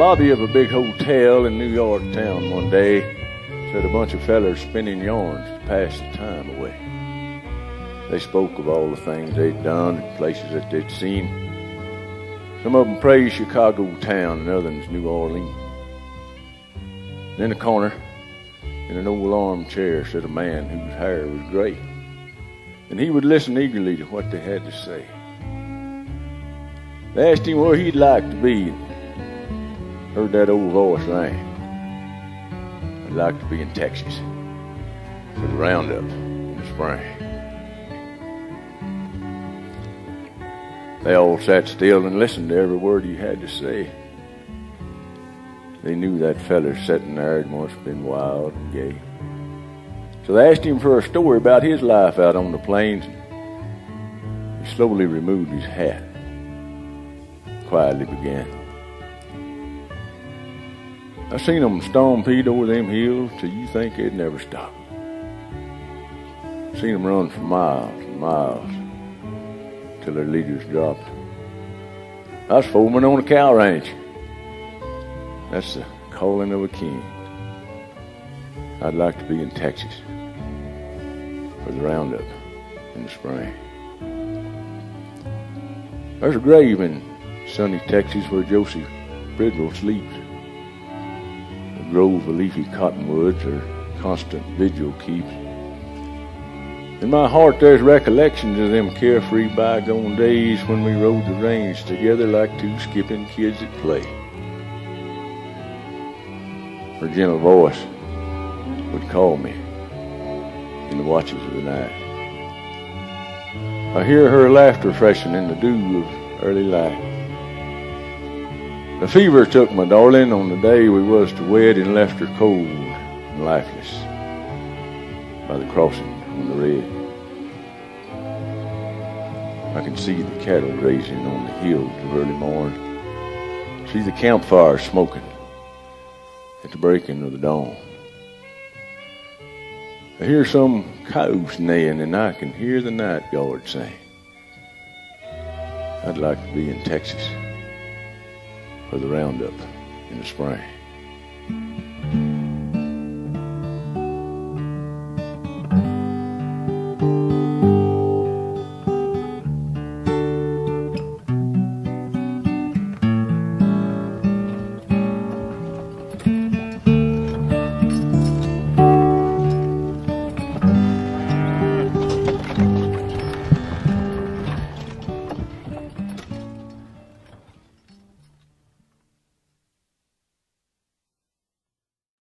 lobby of a big hotel in New York town one day sat a bunch of fellers spinning yarns to pass the time away. They spoke of all the things they'd done, and places that they'd seen. Some of them praised Chicago town and others New Orleans. In a corner, in an old armchair, sat a man whose hair was gray, and he would listen eagerly to what they had to say. They asked him where he'd like to be. Heard that old voice ring. I'd like to be in Texas for the roundup in the spring. They all sat still and listened to every word he had to say. They knew that feller sitting there had once been wild and gay. So they asked him for a story about his life out on the plains. He slowly removed his hat, quietly began. I seen seen 'em stampede over them hills till you think they'd never stop. Seen 'em run for miles and miles till their leaders dropped. I was foreman on a cow ranch. That's the calling of a king. I'd like to be in Texas for the roundup in the spring. There's a grave in sunny Texas where Joseph Bridwell sleeps. Grove of leafy cottonwoods her constant vigil keeps. In my heart there's recollections of them carefree bygone days when we rode the range together like two skipping kids at play. Her gentle voice would call me in the watches of the night. I hear her laughter freshen in the dew of early light. The fever took my darling on the day we was to wed and left her cold and lifeless by the crossing on the red. I can see the cattle grazing on the hills of early morn. See the campfire smoking at the breaking of the dawn. I hear some cows neighing and I can hear the night guard sing. I'd like to be in Texas for the roundup in the spring.